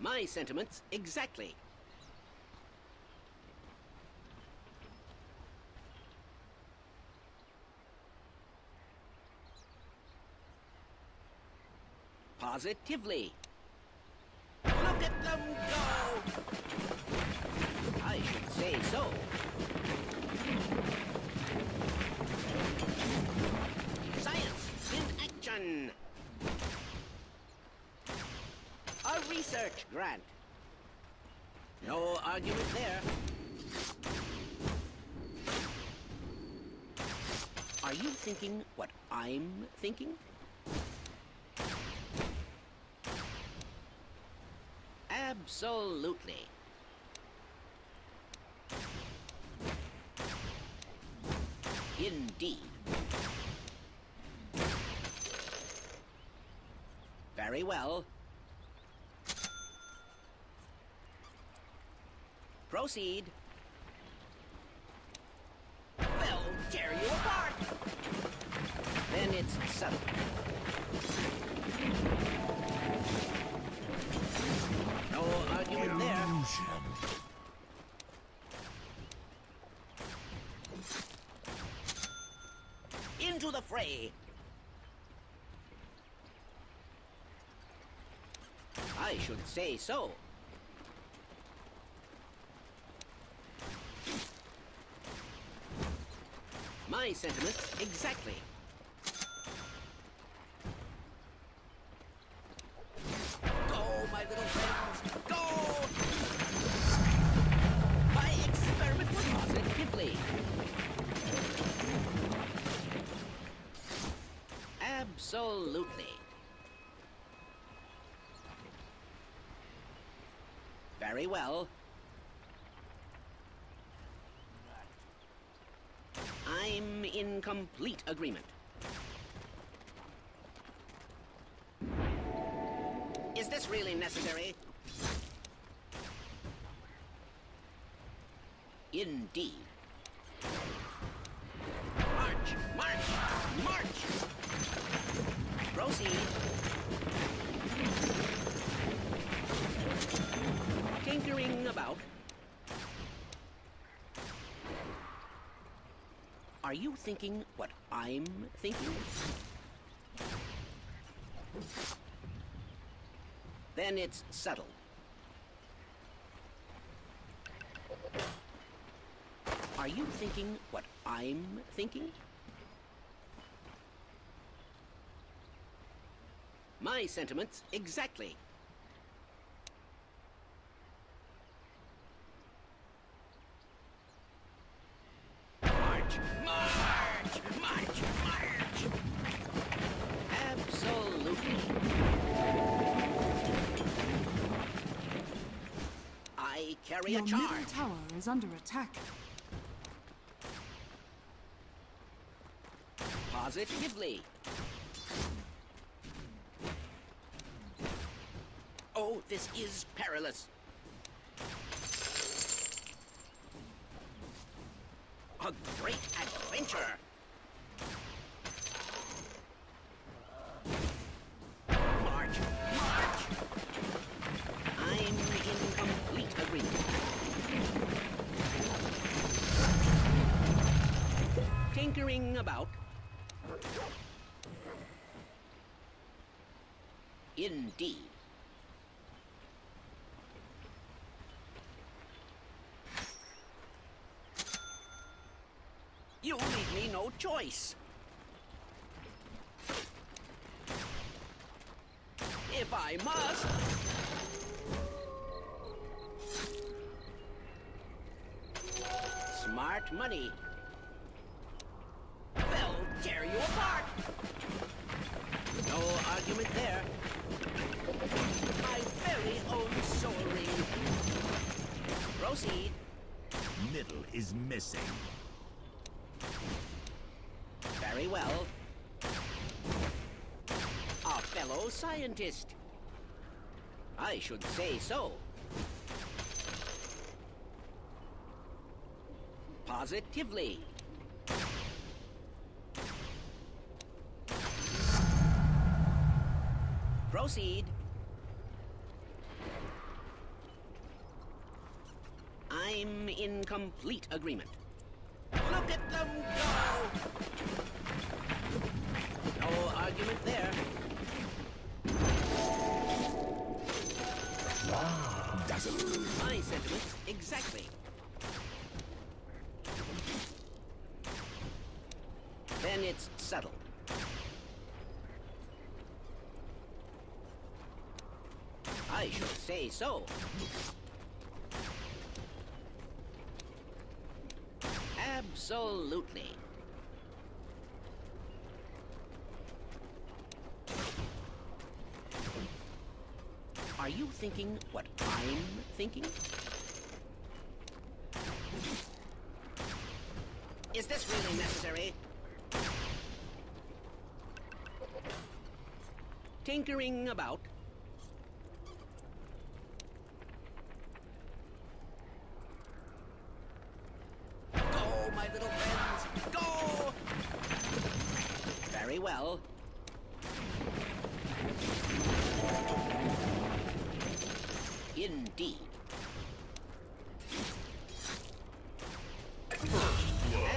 My sentiments exactly. Positively. Look at them go! I should say so. Science in action! A research grant. No argument there. Are you thinking what I'm thinking? Absolutely. Indeed. Very well. Proceed. They'll tear you apart. Then it's settled. No argument there. Into the fray. I should say so. My sentiments exactly. My little friends, go! My experiment was. Absolutely. Very well. I'm in complete agreement. Is this really necessary? Indeed. March! March! March! Proceed. Tinkering about. Are you thinking what I'm thinking? Then it's settled. Are you thinking what I'm thinking? My sentiments exactly. Your middle tower is under attack. Positively. Oh, this is perilous. A great adventure. About. Indeed. You leave me no choice. If I must. Smart money. Tear you apart. No argument there. My very own soul ring. Proceed. Middle is missing. Very well. A fellow scientist. I should say so. Positively. Proceed. I'm in complete agreement. Look at them go! No argument there. My sentiments, exactly. Then it's settled. I should say so. Absolutely. Are you thinking what I'm thinking? Is this really necessary? Tinkering about.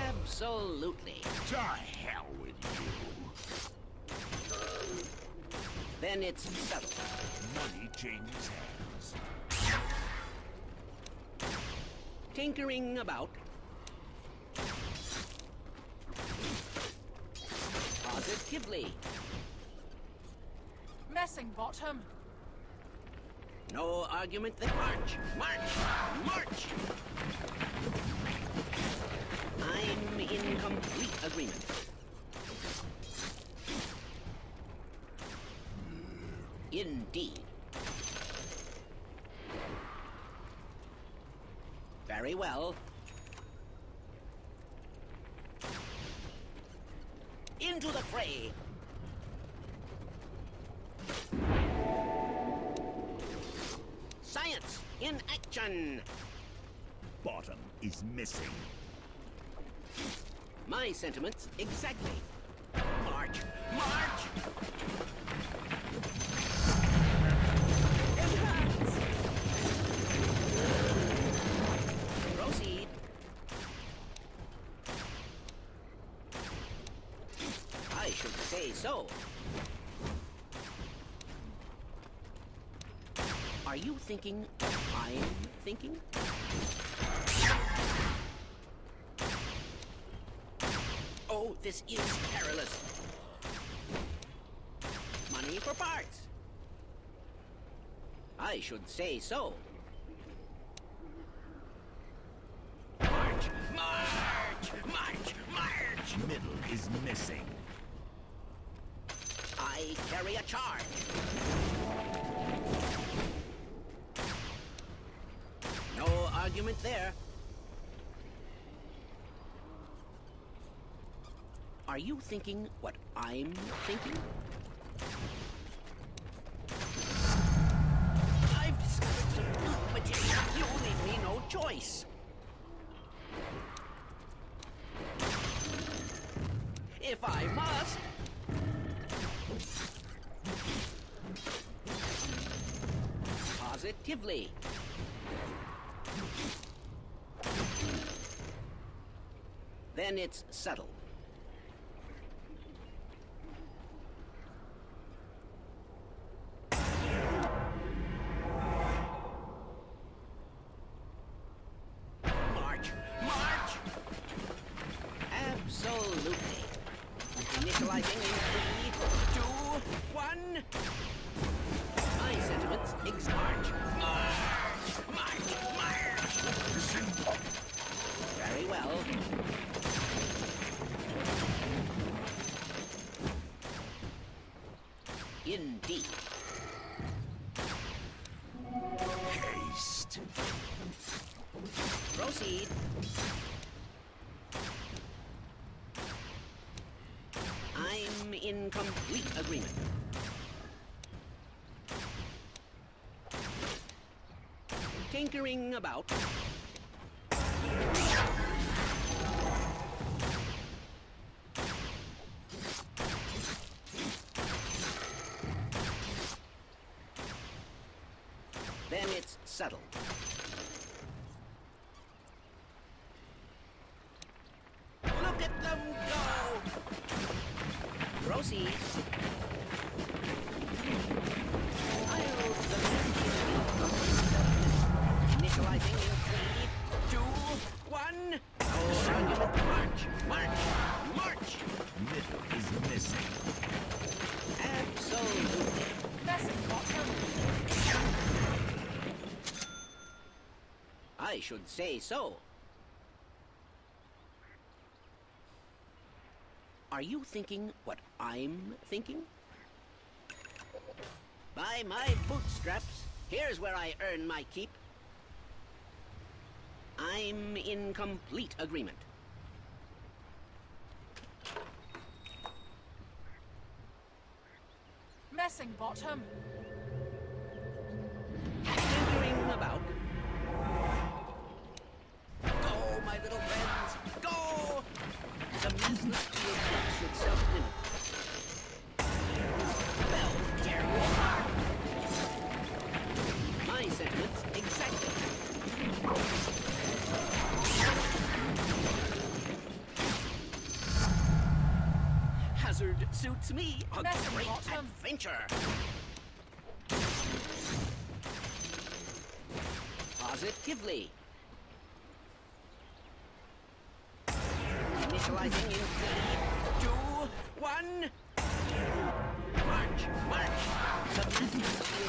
Absolutely. To hell with you. Then it's settled. Money changes hands. Tinkering about. Positively. Messing bottom. No argument that march, march, march! I'm in complete agreement. Indeed. Very well. Into the fray! Science in action! Bottom is missing. My sentiments exactly. March! March! Proceed. I should say so. Are you thinking I'm thinking? This is perilous. Money for parts. I should say so. March! March! March! March! Middle is missing. I carry a charge. No argument there. Are you thinking what I'm thinking? I've discovered some new material. You leave me no choice. If I must. Positively. Then it's settled. agreement. Tinkering about. Then it's settled. Look at them go! Proceed. I should say so. Are you thinking what I'm thinking? By my bootstraps, here's where I earn my keep. I'm in complete agreement. Messing bottom. awaits me a That's great awesome. adventure. Positively. Initializing in three, two, one. March, march. The massive